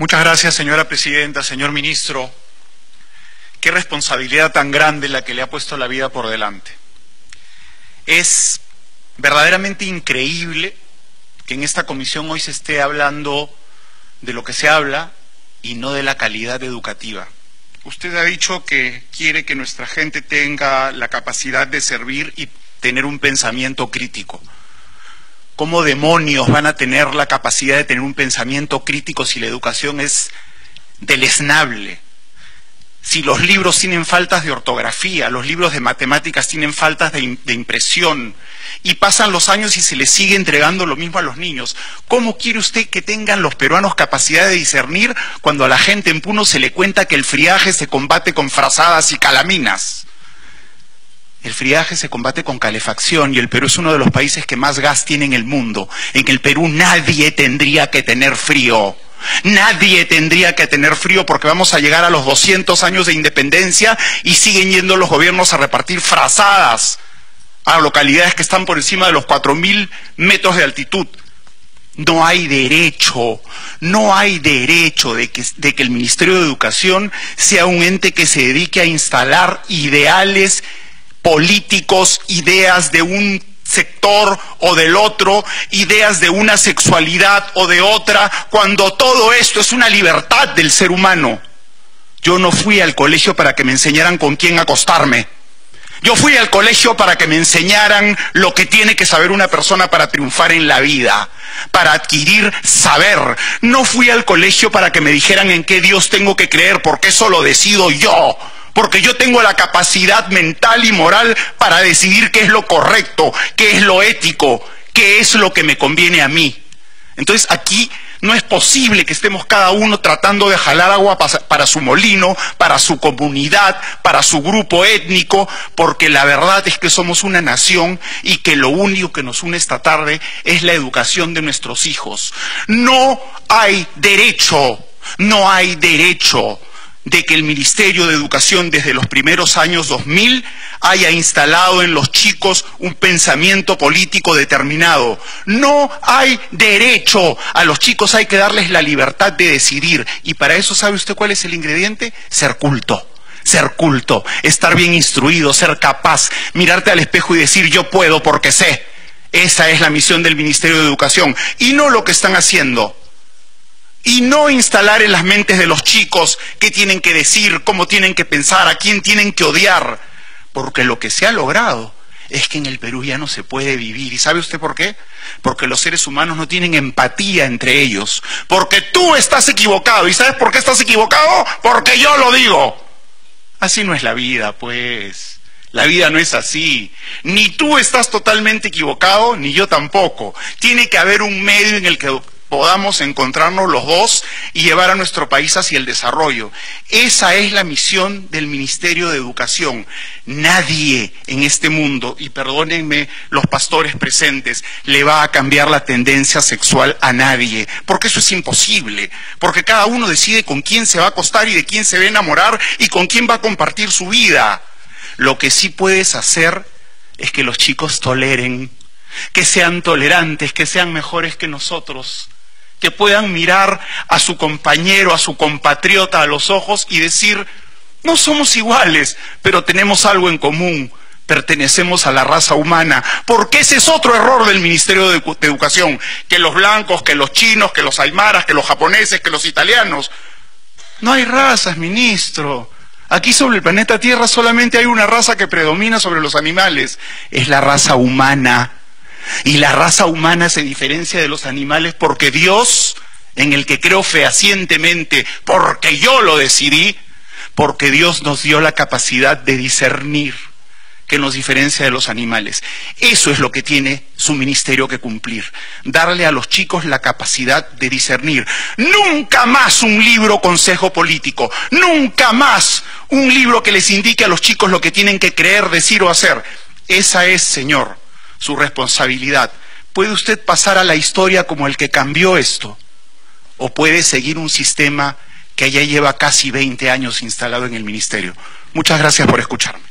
Muchas gracias, señora presidenta, señor ministro. Qué responsabilidad tan grande la que le ha puesto la vida por delante. Es verdaderamente increíble que en esta comisión hoy se esté hablando de lo que se habla y no de la calidad educativa. Usted ha dicho que quiere que nuestra gente tenga la capacidad de servir y tener un pensamiento crítico. ¿Cómo demonios van a tener la capacidad de tener un pensamiento crítico si la educación es deleznable? Si los libros tienen faltas de ortografía, los libros de matemáticas tienen faltas de, impresión, y pasan los años y se les sigue entregando lo mismo a los niños. ¿Cómo quiere usted que tengan los peruanos capacidad de discernir cuando a la gente en Puno se le cuenta que el friaje se combate con frazadas y calaminas? El friaje se combate con calefacción y el Perú es uno de los países que más gas tiene en el mundo. En el Perú nadie tendría que tener frío. Nadie tendría que tener frío porque vamos a llegar a los 200 años de independencia y siguen yendo los gobiernos a repartir frazadas a localidades que están por encima de los 4.000 metros de altitud. No hay derecho, no hay derecho de que, de que el Ministerio de Educación sea un ente que se dedique a instalar ideales políticos, ideas de un sector o del otro, ideas de una sexualidad o de otra, cuando todo esto es una libertad del ser humano. Yo no fui al colegio para que me enseñaran con quién acostarme. Yo fui al colegio para que me enseñaran lo que tiene que saber una persona para triunfar en la vida, para adquirir saber. No fui al colegio para que me dijeran en qué Dios tengo que creer, porque eso lo decido yo porque yo tengo la capacidad mental y moral para decidir qué es lo correcto, qué es lo ético, qué es lo que me conviene a mí. Entonces aquí no es posible que estemos cada uno tratando de jalar agua para su molino, para su comunidad, para su grupo étnico, porque la verdad es que somos una nación y que lo único que nos une esta tarde es la educación de nuestros hijos. No hay derecho, no hay derecho de que el Ministerio de Educación desde los primeros años 2000 haya instalado en los chicos un pensamiento político determinado. No hay derecho. A los chicos hay que darles la libertad de decidir. Y para eso, ¿sabe usted cuál es el ingrediente? Ser culto. Ser culto, estar bien instruido, ser capaz, mirarte al espejo y decir yo puedo porque sé. Esa es la misión del Ministerio de Educación. Y no lo que están haciendo y no instalar en las mentes de los chicos qué tienen que decir, cómo tienen que pensar, a quién tienen que odiar, porque lo que se ha logrado es que en el Perú ya no se puede vivir. ¿Y sabe usted por qué? Porque los seres humanos no tienen empatía entre ellos. Porque tú estás equivocado. ¿Y sabes por qué estás equivocado? Porque yo lo digo. Así no es la vida, pues. La vida no es así. Ni tú estás totalmente equivocado, ni yo tampoco. Tiene que haber un medio en el que podamos encontrarnos los dos y llevar a nuestro país hacia el desarrollo. Esa es la misión del Ministerio de Educación. Nadie en este mundo, y perdónenme los pastores presentes, le va a cambiar la tendencia sexual a nadie, porque eso es imposible, porque cada uno decide con quién se va a acostar y de quién se va a enamorar y con quién va a compartir su vida. Lo que sí puedes hacer es que los chicos toleren, que sean tolerantes, que sean mejores que nosotros que puedan mirar a su compañero, a su compatriota a los ojos y decir, no somos iguales, pero tenemos algo en común, pertenecemos a la raza humana, porque ese es otro error del Ministerio de, Educación, que los blancos, que los chinos, que los aymaras, que los japoneses, que los italianos. No hay razas, ministro. Aquí sobre el planeta Tierra solamente hay una raza que predomina sobre los animales, es la raza humana. Y la raza humana se diferencia de los animales porque Dios, en el que creo fehacientemente, porque yo lo decidí, porque Dios nos dio la capacidad de discernir que nos diferencia de los animales. Eso es lo que tiene su ministerio que cumplir, darle a los chicos la capacidad de discernir. Nunca más un libro consejo político, nunca más un libro que les indique a los chicos lo que tienen que creer, decir o hacer. Esa es, Señor, su responsabilidad. ¿Puede usted pasar a la historia como el que cambió esto? ¿O puede seguir un sistema que ya lleva casi 20 años instalado en el ministerio? Muchas gracias por escucharme.